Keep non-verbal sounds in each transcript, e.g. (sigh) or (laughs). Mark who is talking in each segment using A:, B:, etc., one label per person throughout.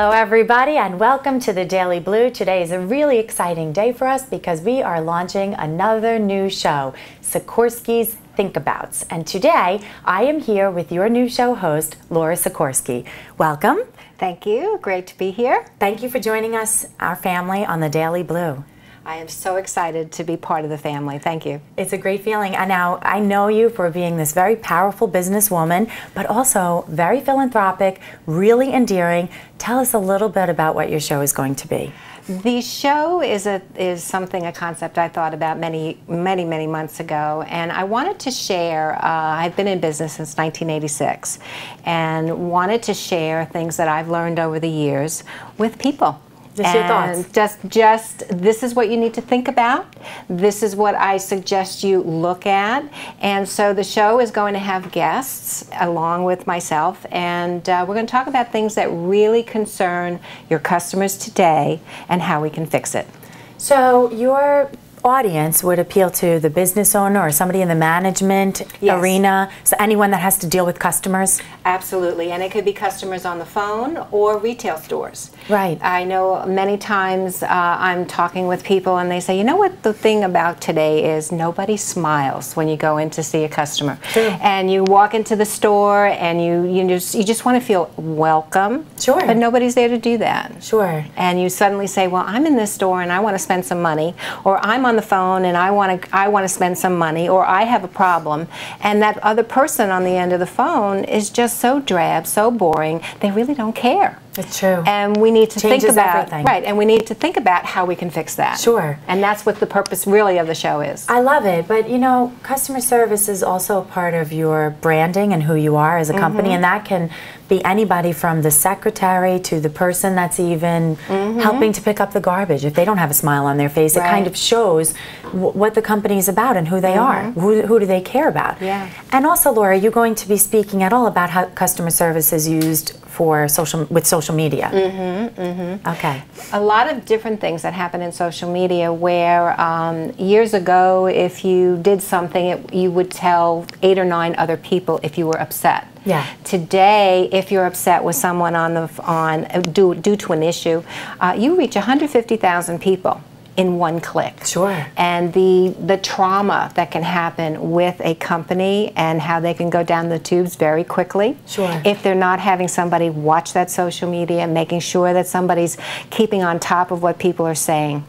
A: Hello, everybody, and welcome to the Daily Blu. Today is a really exciting day for us because we are launching another new show, Sikorski's Thinkabouts. And today I am here with your new show host, Laura Sikorski. Welcome.
B: Thank you. Great to be here.
A: Thank you for joining us, our family, on the Daily Blu.
B: I am so excited to be part of the family. Thank you.
A: It's a great feeling. And now I know you for being this very powerful businesswoman, but also very philanthropic, really endearing. Tell us a little bit about what your show is going to be.
B: The show is a is something a concept I thought about many many many months ago, and I wanted to share. Uh, I've been in business since 1986, and wanted to share things that I've learned over the years with people
A: just your thoughts.
B: Just, just this is what you need to think about. This is what I suggest you look at. And so the show is going to have guests along with myself, and uh, we're going to talk about things that really concern your customers today and how we can fix it.
A: So your audience would appeal to the business owner or somebody in the management yes. arena, so anyone that has to deal with customers?
B: Absolutely, and it could be customers on the phone or retail stores.
A: Right.
B: I know many times uh, I'm talking with people and they say, you know what the thing about today is nobody smiles when you go in to see a customer.
A: True.
B: And you walk into the store and you, you just, you just want to feel welcome.
A: Sure.
B: But nobody's there to do that.
A: Sure.
B: And you suddenly say, well, I'm in this store and I want to spend some money, or I'm on the phone and I want to I want to spend some money or I have a problem and that other person on the end of the phone is just so drab, so boring, they really don't care.
A: It's true.
B: And we need to
A: Changes
B: think about
A: everything.
B: right, and we need to think about how we can fix that.
A: Sure.
B: And that's what the purpose really of the show is.
A: I love it, but you know, customer service is also a part of your branding and who you are as a company, mm -hmm. and that can be anybody from the secretary to the person that's even mm -hmm. helping to pick up the garbage. If they don't have a smile on their face, right. it kind of shows what the company is about and who they mm -hmm. are. Who, who do they care about?
B: Yeah.
A: And also, Laura, are you going to be speaking at all about how customer service is used for social with social media?
B: Mm-hmm, mm-hmm.
A: Okay.
B: A lot of different things that happen in social media. Where um, years ago, if you did something, it, you would tell eight or nine other people if you were upset.
A: Yeah.
B: Today, if you're upset with someone on the on due, due to an issue, uh, you reach 150,000 people in one click.
A: Sure.
B: And the the trauma that can happen with a company and how they can go down the tubes very quickly.
A: Sure.
B: If they're not having somebody watch that social media, making sure that somebody's keeping on top of what people are saying.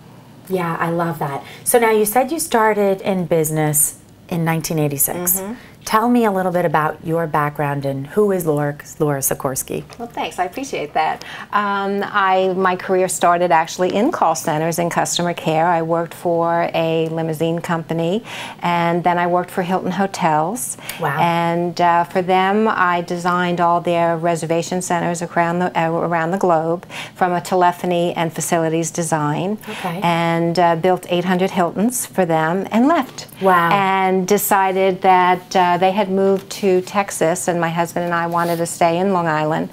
A: Yeah, I love that. So now you said you started in business in 1986. Mm-hmm. Tell me a little bit about your background and who is Laura, Laura Sikorski.
B: Well, thanks. I appreciate that. Um, I my career started actually in call centers and customer care. I worked for a limousine company, and then I worked for Hilton Hotels.
A: Wow.
B: And uh, for them, I designed all their reservation centers around the uh, around the globe, from a telephony and facilities design.
A: Okay.
B: And uh, built 800 Hiltons for them, and left.
A: Wow.
B: And decided that uh, they had moved to Texas, and my husband and I wanted to stay in Long Island.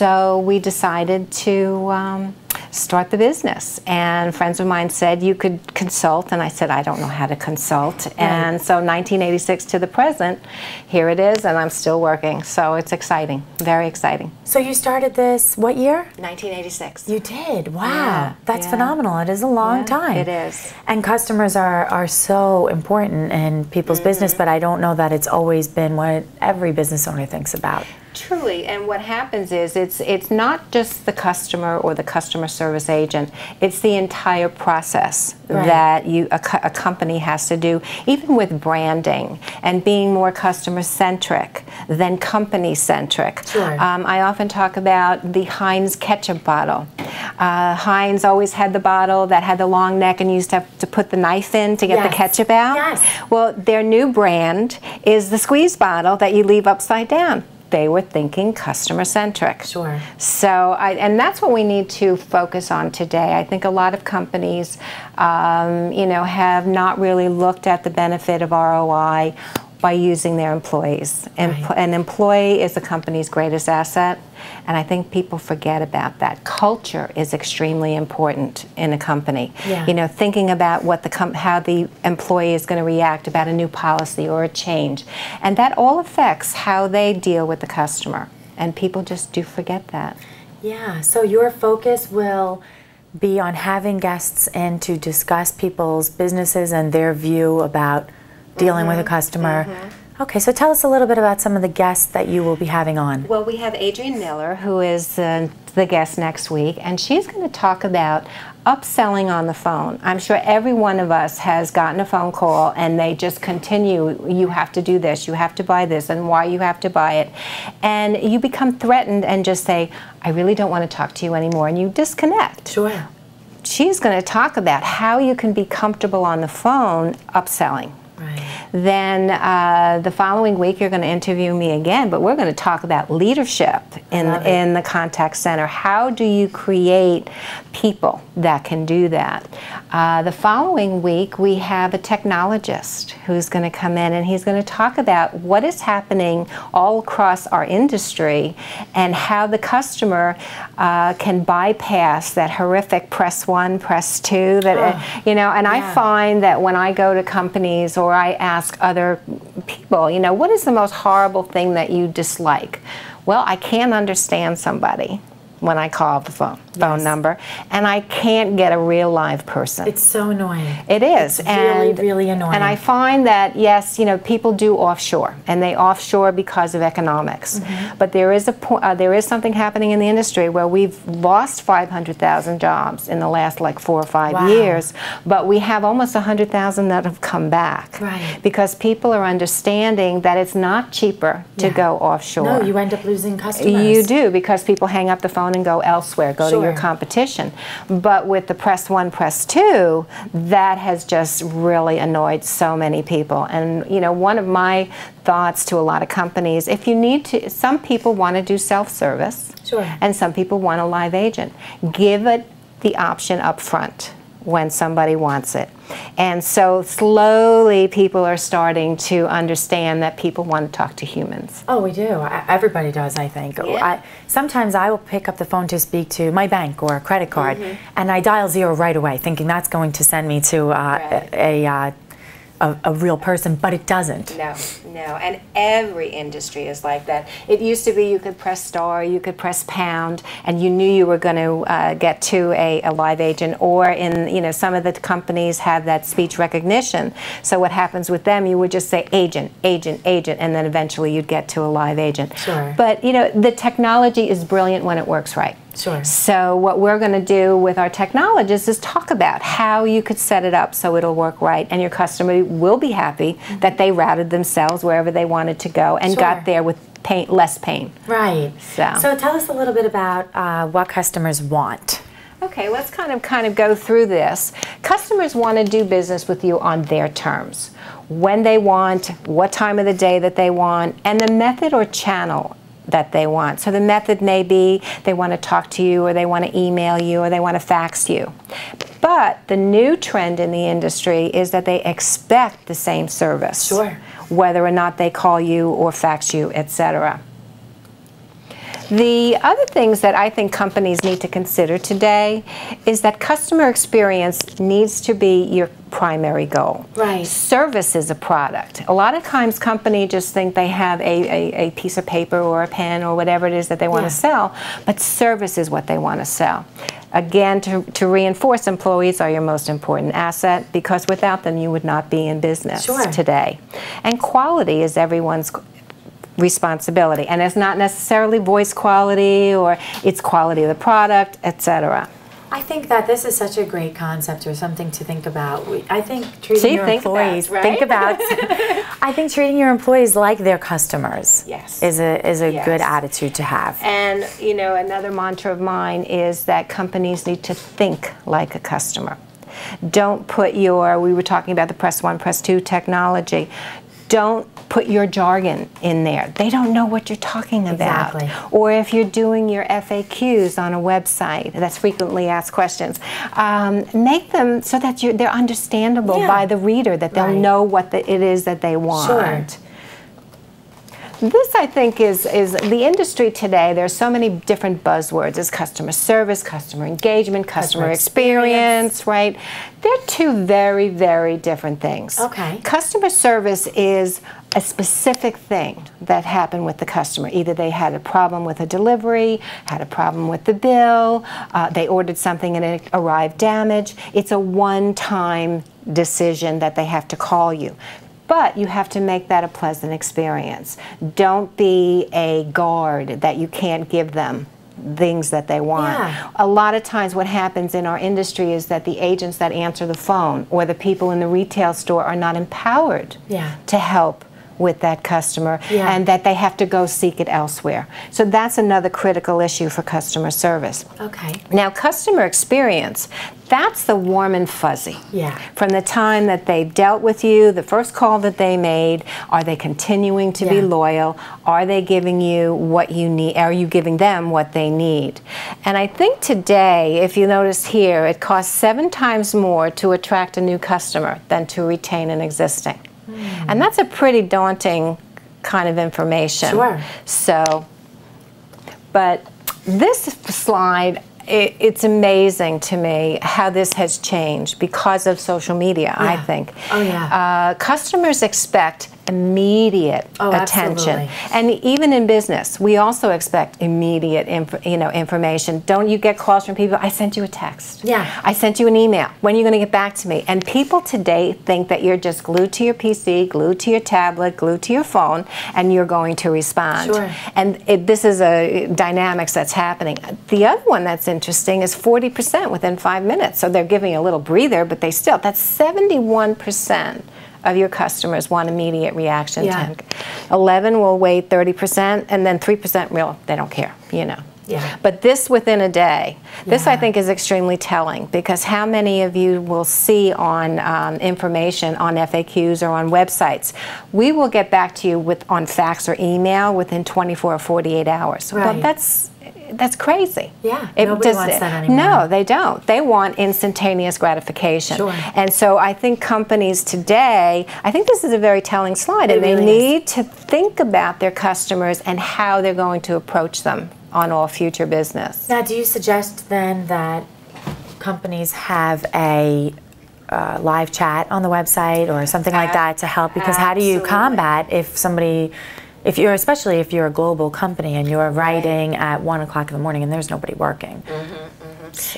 B: So we decided to um, start the business. And friends of mine said, You could consult. And I said, I don't know how to consult. Right. And so 1986 to the present, here it is, and I'm still working. So it's exciting, very exciting.
A: So you started this what year?
B: 1986.
A: You did? Wow. Yeah. That's yeah. phenomenal. It is a long
B: yeah,
A: time.
B: It is.
A: And customers are, are so important in people's mm -hmm. business, but I don't know that it's always been what every business owner thinks about.
B: Truly, and what happens is it's it's not just the customer or the customer service agent. It's the entire process
A: right.
B: that you a, a, company has to do, even with branding and being more customer centric than company centric.
A: Sure.
B: Um, I often talk about the Heinz ketchup bottle. Uh, Heinz always had the bottle that had the long neck and used to have to put the knife in to get
A: yes.
B: the ketchup out.
A: Yes.
B: Well, their new brand is the squeeze bottle that you leave upside down they were thinking customer centric.
A: Sure.
B: So, I, and that's what we need to focus on today. I think a lot of companies, um, you know, have not really looked at the benefit of ROI by using their employees.
A: Right.
B: An employee is a company's greatest asset, and I think people forget about that. Culture is extremely important in a company.
A: Yeah.
B: You know, thinking about what the how the employee is going to react about a new policy or a change, and that all affects how they deal with the customer. And people just do forget that.
A: Yeah, so your focus will be on having guests in to discuss people's businesses and their view about dealing with a customer. Okay, so tell us a little bit about some of the guests that you will be having on.
B: Well, we have Adrienne Miller, who is uh, the guest next week, and she's going to talk about upselling on the phone. I'm sure every one of us has gotten a phone call and they just continue, you have to do this, you have to buy this, and why you have to buy it. And you become threatened and just say, I really don't want to talk to you anymore, and you disconnect.
A: Sure.
B: She's going to talk about how you can be comfortable on the phone upselling. Then uh, the following week, you're going to interview me again, but we're going to talk about leadership in, in the contact center. How do you create people that can do that? Uh, the following week, we have a technologist who's going to come in and he's going to talk about what is happening all across our industry and how the customer uh, can bypass that horrific press one, press two. That you know, and I find that when I go to companies or I ask other people, you know, what is the most horrible thing that you dislike? Well, I can't understand somebody when I call the phone phone
A: Yes.
B: number, and I can't get a real live person.
A: It's so annoying.
B: It is,
A: It's really,
B: and
A: really annoying.
B: And I find that yes, you know, people do offshore, and they offshore because of economics.
A: Mm-hmm.
B: But there is a po- uh, there is something happening in the industry where we've lost 500,000 jobs in the last like four or five
A: Wow.
B: years, but we have almost 100,000 that have come back
A: Right.
B: because people are understanding that it's not cheaper to
A: Yeah.
B: go offshore.
A: No, you end up losing customers.
B: You do because people hang up the phone and go elsewhere, go to your competition. But with the press one, press two, that has just really annoyed so many people. And you know, one of my thoughts to a lot of companies, if you need to, some people want to do self-service,
A: Sure.
B: and some people want a live agent. Give it the option up front when somebody wants it. And so slowly people are starting to understand that people want to talk to humans.
A: Oh, we do. I, everybody does, I think. I, sometimes I will pick up the phone to speak to my bank or a credit card,
B: Mm-hmm.
A: and I dial zero right away, thinking that's going to send me to uh,
B: Right.
A: a, a, uh, a, a real person, but it doesn't.
B: No, no, and every industry is like that. It used to be you could press star, you could press pound, and you knew you were going to uh, get to a, a live agent. Or in you know some of the companies have that speech recognition. So what happens with them? You would just say agent, agent, agent, and then eventually you'd get to a live agent.
A: Sure.
B: But you know the technology is brilliant when it works right.
A: Sure.
B: So what we're going to do with our technologists is talk about how you could set it up so it'll work right, and your customer will be happy that they routed themselves wherever they wanted to go and
A: Sure.
B: got there with pain, less pain.
A: Right.
B: So-
A: tell us a little bit about uh, what customers want.
B: Okay, let's kind of kind of go through this. Customers want to do business with you on their terms. When they want, what time of the day that they want, and the method or channel that they want. So the method may be they want to talk to you or they want to email you or they want to fax you. But the new trend in the industry is that they expect the same service.
A: Sure.
B: Whether or not they call you or fax you, etc. The other things that I think companies need to consider today is that customer experience needs to be your primary goal.
A: Right.
B: Service is a product. A lot of times companies just think they have a, a, a piece of paper or a pen or whatever it is that they want
A: Yeah.
B: to sell, but service is what they want to sell. Again, to, to reinforce employees are your most important asset because without them you would not be in business
A: Sure.
B: today. And quality is everyone's responsibility and it's not necessarily voice quality or it's quality of the product etc
A: I think that this is such a great concept or something to think about. We, I think treating
B: See,
A: your
B: think about,
A: employees
B: right?
A: think about (laughs) I think treating your employees like their customers
B: Yes.
A: is a is a
B: Yes.
A: good attitude to have.
B: and you know another mantra of mine is that companies need to think like a customer don't put your we were talking about the press one press two technology don't put your jargon in there they don't know what you're talking about
A: Exactly.
B: or if you're doing your FAQs on a website, that's frequently asked questions, um, make them so that you're, they're understandable
A: Yeah.
B: by the reader, that they'll
A: Right.
B: know what the, it is that they want. This, I think, is is the industry today. There's so many different buzzwords: is customer service, customer engagement, customer,
A: Customer
B: experience, right? They're two very, very different things.
A: Okay.
B: Customer service is a specific thing that happened with the customer. Either they had a problem with a delivery, had a problem with the bill, uh, they ordered something and it arrived damaged. It's a one-time decision that they have to call you. But you have to make that a pleasant experience. Don't be a guard that you can't give them things that they want.
A: Yeah.
B: A lot of times what happens in our industry is that the agents that answer the phone or the people in the retail store are not empowered
A: Yeah.
B: to help with that customer
A: Yeah.
B: and that they have to go seek it elsewhere. So that's another critical issue for customer service.
A: Okay.
B: Now, customer experience, that's the warm and fuzzy.
A: Yeah.
B: From the time that they dealt with you, the first call that they made, are they continuing to be loyal? Are they giving you what you need? Are you giving them what they need? And I think today, if you notice here, it costs seven times more to attract a new customer than to retain an existing.
A: Hmm.
B: And that's a pretty daunting kind of information.
A: Sure.
B: So, but this slide, i it's amazing to me how this has changed because of social media, I think.
A: Oh, yeah.
B: Uh, customers expect immediate
A: Oh,
B: attention.
A: absolutely.
B: And even in business, we also expect immediate inf- you know, information. Don't you get calls from people, I sent you a text.
A: Yeah.
B: I sent you an email. When are you going to get back to me? And people today think that you're just glued to your PC, glued to your tablet, glued to your phone, and you're going to respond.
A: Sure.
B: And it, this is a dynamics that's happening. The other one that's interesting is 40% within five minutes. So they're giving a little breather, but they still, that's 71% of your customers want immediate reaction
A: Yeah.
B: time. 11 will wait 30%, and then 3% real, they don't care, you know.
A: Yeah.
B: But this within a day, this I think is extremely telling because how many of you will see on um, information on FAQs or on websites, we will get back to you with on fax or email within 24 or 48 hours. Well,
A: Right.
B: that's that's crazy.
A: Yeah, nobody wants that anymore.
B: No, they don't. They want instantaneous gratification.
A: Sure.
B: And so I think companies today, I think this is a very telling slide,
A: It
B: and they
A: really is.
B: need to think about their customers and how they're going to approach them on all future business.
A: Now, do you suggest then that companies have a uh, live chat on the website or something like that to help? Because how do you combat if somebody, if you're, especially if you're a global company and you're writing at one o'clock in the morning and there's nobody working?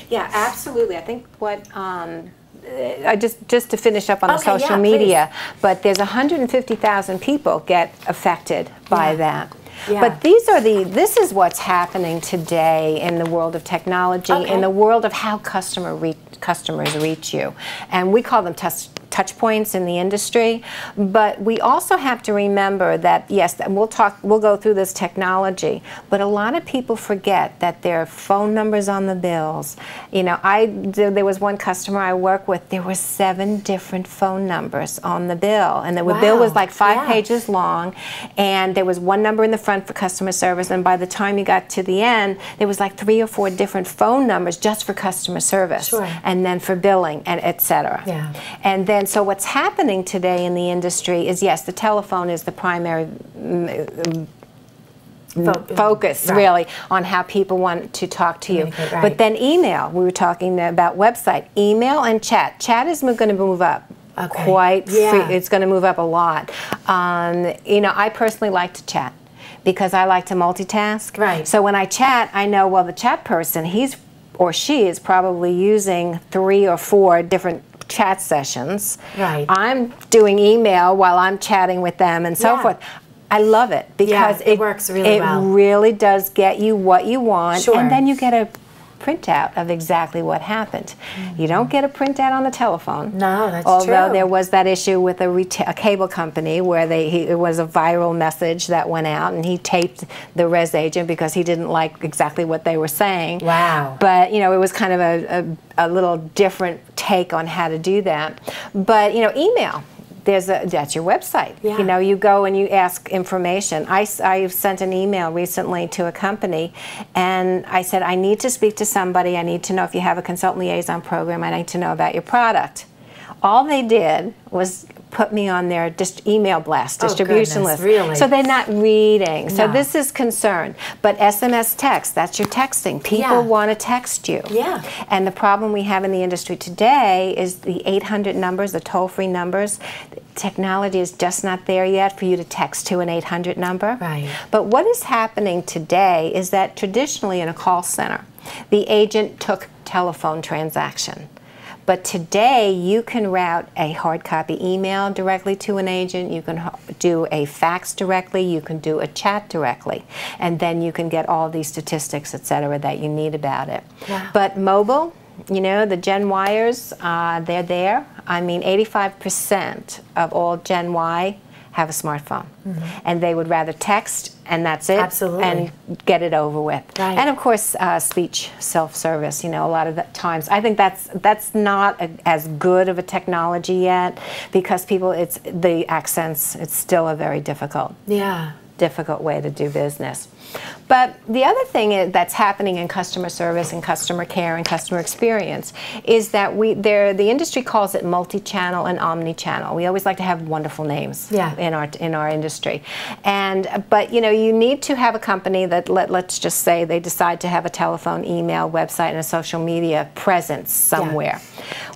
B: Yeah, absolutely. I think what um, uh, I just just to finish up on the social
A: yeah,
B: media, but there's 150,000 people get affected by
A: Yeah.
B: that.
A: Yeah.
B: But these are the this is what's happening today in the world of technology,
A: Okay.
B: in the world of how customer re- customers reach you, and we call them touch points in the industry. But we also have to remember that yes, and we'll talk, we'll go through this technology, but a lot of people forget that their phone numbers on the bills. You know, I there was one customer I work with. There were seven different phone numbers on the bill, and the bill was like five
A: Yeah.
B: pages long, and there was one number in the front for customer service, and by the time you got to the end, there was like three or four different phone numbers just for customer service,
A: Sure.
B: and then for billing and et cetera.
A: Yeah.
B: And then, so what's happening today in the industry is yes, the telephone is the primary mm,
A: Fo-
B: focus
A: Right.
B: really on how people want to talk to you.
A: Right.
B: But then email, we were talking about website, email and chat. Chat is going to move up.
A: Okay.
B: Quite,
A: Yeah.
B: it's going to move up a lot. Um, you know, I personally like to chat because I like to multitask.
A: Right.
B: So when I chat, I know well the chat person, he's or she is probably using three or four different chat sessions.
A: Right.
B: I'm doing email while I'm chatting with them and so
A: Yeah.
B: forth. I love it because
A: it works really
B: it
A: well.
B: really does get you what you want,
A: Sure.
B: and then you get a printout of exactly what happened. You don't get a printout on the telephone.
A: No, that's
B: Although
A: true.
B: there was that issue with a, a cable company where they he, it was a viral message that went out, and he taped the res agent because he didn't like exactly what they were saying.
A: Wow.
B: But you know, it was kind of a, a, a little different take on how to do that. But you know, email. There's a that's your website.
A: Yeah.
B: You know, you go and you ask information. I I sent an email recently to a company and I said, I need to speak to somebody. I need to know if you have a consultant liaison program. I need to know about your product. All they did was put me on their dist- email blast oh, distribution
A: Oh, goodness,
B: list.
A: really?
B: So they're not reading. So
A: No.
B: this is concern. But SMS text, that's your texting. People
A: Yeah.
B: want to text you.
A: Yeah.
B: And the problem we have in the industry today is the 800 numbers, the toll free numbers. Technology is just not there yet for you to text to an 800 number.
A: Right.
B: But what is happening today is that traditionally in a call center, the agent took telephone transaction. But today, you can route a hard copy email directly to an agent. You can do a fax directly. You can do a chat directly, and then you can get all these statistics, et cetera, that you need about it.
A: Wow.
B: But mobile, you know, the Gen Yers, uh, they're there. I mean, 85% of all Gen Y have a smartphone, and they would rather text and that's it.
A: Absolutely.
B: and get it over with.
A: Right.
B: And of course, uh, speech self-service. You know, a lot of the times, I think that's that's not a, as good of a technology yet because people, it's the accents. It's still a very difficult
A: Yeah.
B: difficult way to do business. But the other thing that's happening in customer service and customer care and customer experience is that we there the industry calls it multi-channel and omni-channel. We always like to have wonderful names
A: Yeah.
B: in our in our industry. And but you know, you need to have a company that let let's just say they decide to have a telephone, email, website and a social media presence somewhere.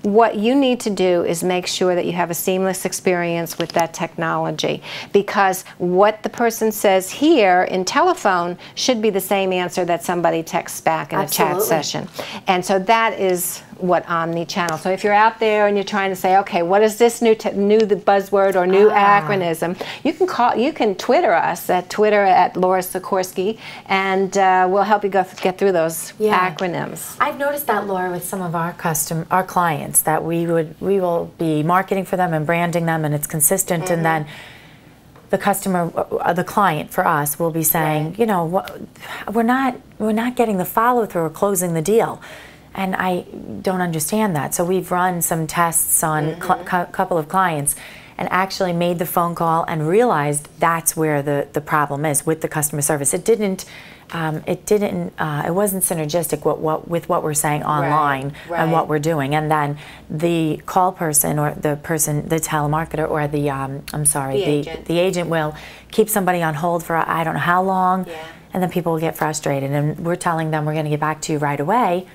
B: What you need to do is make sure that you have a seamless experience with that technology because what the person says here in telephone should be the same answer that somebody texts back in a chat session. And so that is what omni-channel. So if you're out there and you're trying to say, okay, what is this new new the buzzword or new
A: Ah.
B: acronym? You can call, you can Twitter us at Twitter at Laura Sikorski, and uh, we'll help you go th- get through those
A: Yeah.
B: acronyms.
A: I've noticed that, Laura, with some of our custom our clients that we would we will be marketing for them and branding them, and it's consistent, and then the customer, uh, the client for us, will be saying,
B: Right.
A: you know, we're not we're not getting the follow through or closing the deal. And I don't understand that. So we've run some tests on a cou- couple of clients and actually made the phone call and realized that's where the, the problem is with the customer service. It didn't, um, it didn't, uh, it wasn't synergistic what, what, with what we're saying online and what we're doing. And then the call person or the person, the telemarketer or the, um, I'm sorry,
B: The agent.
A: the agent will keep somebody on hold for I don't know how long,
B: Yeah.
A: and then people will get frustrated. And we're telling them we're going to get back to you right away.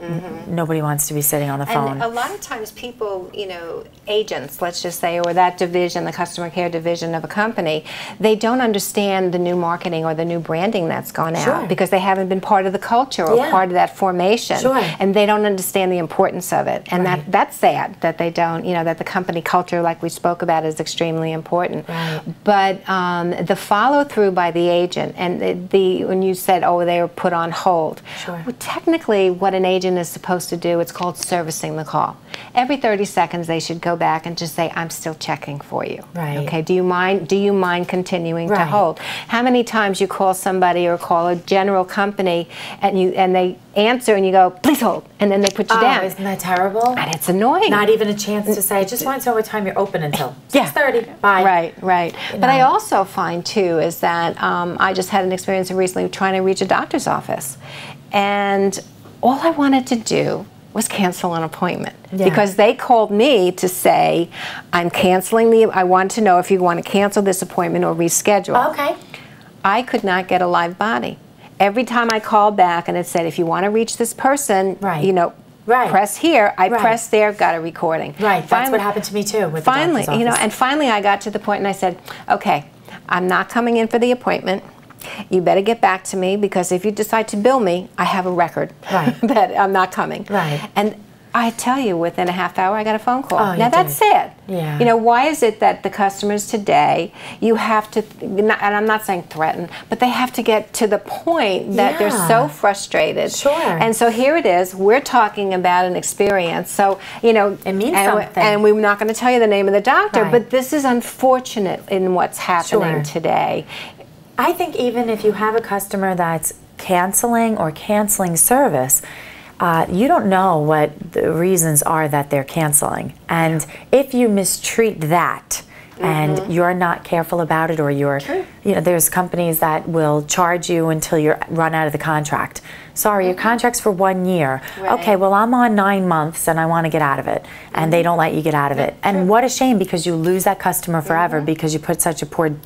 A: N- Nobody wants to be sitting on the phone.
B: And a lot of times, people, you know, agents, let's just say, or that division, the customer care division of a company, they don't understand the new marketing or the new branding that's gone
A: Sure.
B: out because they haven't been part of the culture or
A: Yeah.
B: part of that formation,
A: Sure.
B: and they don't understand the importance of it. And
A: Right.
B: that that's sad that they don't, you know, that the company culture, like we spoke about, is extremely important.
A: Right.
B: But um, the follow through by the agent and the, the when you said, oh, they were put on hold.
A: Sure.
B: Well, technically, what an agent is supposed to do, it's called servicing the call. Every 30 seconds, they should go back and just say, "I'm still checking for you."
A: Right.
B: Okay. Do you mind? Do you mind continuing to hold? How many times you call somebody or call a general company and you and they answer and you go, "Please hold," and then they put you
A: oh,
B: down,
A: isn't that terrible?
B: and it's annoying.
A: Not even a chance to say, I just want to know what time you're open until. (laughs)
B: Yeah.
A: 6.30, bye.
B: Right, right. But I also find too is that um, I just had an experience recently trying to reach a doctor's office, and all I wanted to do was cancel an appointment
A: Yeah.
B: because they called me to say, "I'm canceling the. I want to know if you want to cancel this appointment or reschedule."
A: Oh, okay.
B: I could not get a live body. Every time I called back and it said, if you want to reach this person,
A: Right.
B: you know,
A: Right.
B: press here. I
A: Right.
B: pressed there, got a recording.
A: Right, that's what happened to me too with
B: finally, you know, and finally I got to the point and I said, okay, I'm not coming in for the appointment. You better get back to me because if you decide to bill me, I have a record
A: Right. (laughs)
B: that I'm not coming.
A: Right.
B: And I tell you, within a half hour, I got a phone call.
A: Oh, you
B: now that's
A: did.
B: sad.
A: Yeah.
B: You know, why is it that the customers today, you have to, and I'm not saying threaten, but they have to get to the point that they're so frustrated.
A: Sure.
B: And so here it is. We're talking about an experience. So you know,
A: It means
B: and, we-
A: something.
B: and we're not going to tell you the name of the doctor,
A: Right.
B: but this is unfortunate in what's happening
A: Sure.
B: today.
A: I think even if you have a customer that's canceling or canceling service, uh, you don't know what the reasons are that they're canceling. And if you mistreat that, and mm-hmm. you're not careful about it or you're you know there's companies that will charge you until you're run out of the contract. Sorry your mm-hmm. contract's for one year.
B: Right.
A: okay well i'm on nine months and i want to get out of it. And they mm-hmm. don't let you get out of it. And what a shame because you lose that customer forever because you put such a poor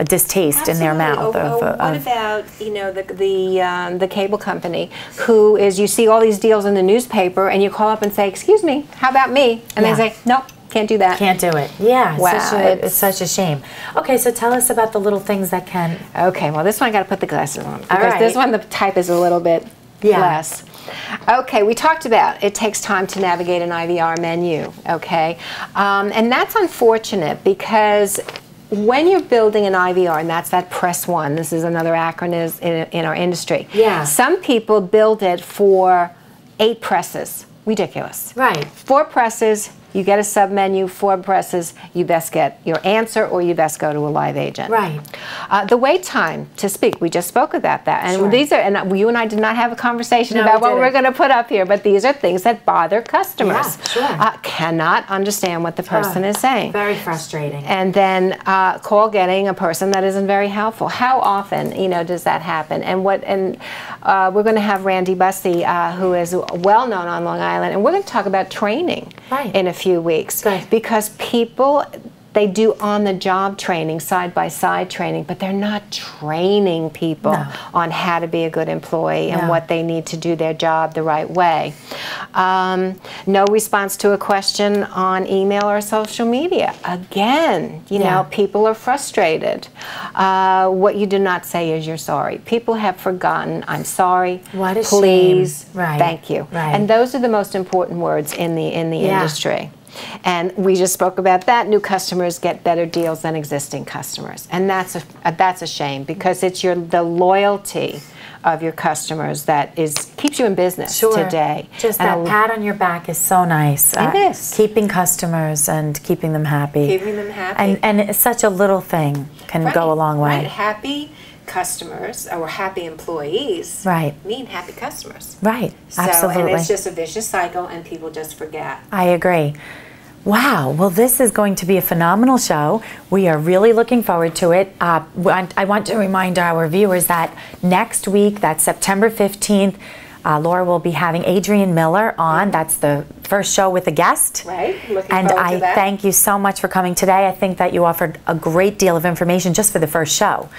A: a distaste in their mouth
B: Absolutely.
A: of,
B: Oh, oh, what
A: of-
B: about you know the the um, the cable company who is you see all these deals in the newspaper and you call up and say, "Excuse me, how about me?" And
A: Yeah.
B: they say, "Nope, can't do that."
A: can't do it yeah
B: Wow,
A: such a,
B: it's-
A: it's such a shame okay so tell us about the little things that can
B: Okay, well, this one I got to put the glasses on because this one the type is a little bit
A: Yeah.
B: less. Okay, we talked about it takes time to navigate an IVR menu. Okay, um, and that's unfortunate because when you're building an IVR, and that's that press one. This is another acronym in, in our industry.
A: Yeah.
B: Some people build it for eight presses. Ridiculous.
A: right
B: Four presses, you get a sub menu, four presses, you best get your answer or you best go to a live agent.
A: Right.
B: Uh, the wait time to speak, we just spoke about that. And
A: Sure.
B: these are, and you and I did not have a conversation
A: No,
B: about
A: we
B: what we're going to put up here, but these are things that bother customers.
A: Yeah, sure.
B: Uh, cannot understand what the person is saying.
A: very frustrating
B: And then uh, call getting a person that isn't very helpful. How often, you know, does that happen? And what? And uh, we're going to have Randy Bussey, uh, who is well known on Long Island, and we're going to talk about training
A: Right.
B: in a few weeks
A: Good.
B: because people. They do on the job training, side by side training, but they're not training people
A: No.
B: on how to be a good employee and
A: No.
B: what they need to do their job the right way. Um, no response to a question on email or social media. Again, you
A: Yeah.
B: know, people are frustrated. Uh, what you do not say is you're sorry. People have forgotten, I'm sorry.
A: What a
B: please,
A: shame. Right,
B: thank you.
A: right.
B: And those are the most important words in the in the
A: Yeah.
B: industry. And we just spoke about that. New customers get better deals than existing customers, and that's a uh, that's a shame because it's your the loyalty of your customers that is keeps you in business
A: Sure.
B: today.
A: Just
B: And
A: that
B: a-
A: pat on your back is so nice. Uh,
B: It is.
A: Keeping customers and keeping them happy.
B: Keeping them happy.
A: And, and such a little thing can go a long way.
B: Right. Happy customers or happy employees
A: Right.
B: mean happy customers.
A: Right.
B: So,
A: Absolutely.
B: and it's just a vicious cycle, and people just forget.
A: I agree. Wow. Well, this is going to be a phenomenal show. We are really looking forward to it. Uh, I want to remind our viewers that next week, that's September 15th, uh, Laura will be having Adrian Miller on. That's the first show with a guest.
B: Right. Looking
A: And
B: forward
A: I
B: to that.
A: thank you so much for coming today. I think that you offered a great deal of information just for the first show.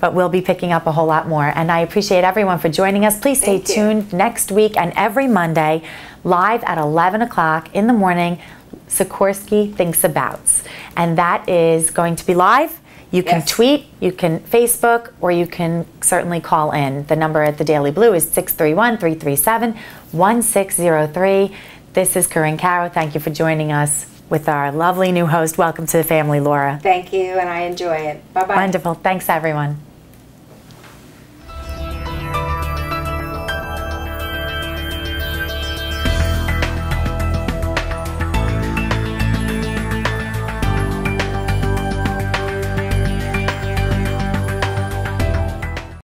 A: But we'll be picking up a whole lot more. And I appreciate everyone for joining us. Please stay tuned next week and every Monday, live at 11 o'clock in the morning. Sikorski Thinks Abouts. And that is going to be live. You can
B: Yes.
A: tweet, you can Facebook, or you can certainly call in. The number at the Daily Blu is 631 337 1603. This is Karin Caro. Thank you for joining us with our lovely new host. Welcome to the family, Laura.
B: Thank you, and I enjoy it. Bye bye.
A: Wonderful. Thanks, everyone.